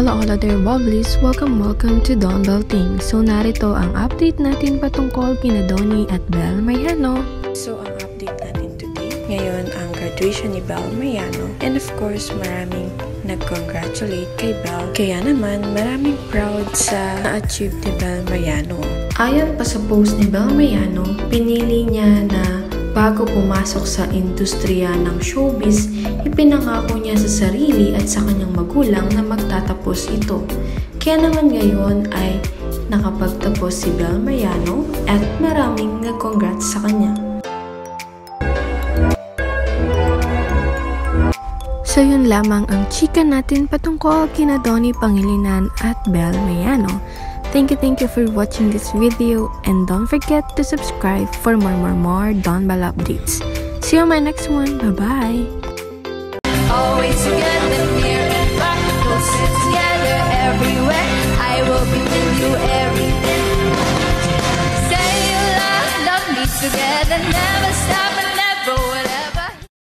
Hola hola there Wobblies! Welcome welcome to Don Bell Ting. So narito ang update natin patungkol kina Donnie at Bel Mayano. So ang update natin today, ngayon ang graduation ni Bel Mayano. And of course, maraming nag-congratulate kay Bel. Kaya naman, maraming proud sa na-achieve ni Bel Mayano. Ayon pa sa post ni Bel Mayano, pinili niya na Bago pumasok sa industriya ng showbiz, ipinangako niya sa sarili at sa kanyang magulang na magtatapos ito. Kaya naman ngayon ay nakapagtapos si Bel Mayano at maraming nag-congrats sa kanya. So yun lamang ang chika natin patungkol kina Donnie Pangilinan at Bel Mayano. Thank you, thank you for watching this video and don't forget to subscribe for more, more, more Don updates. See you on my next one. Bye-bye.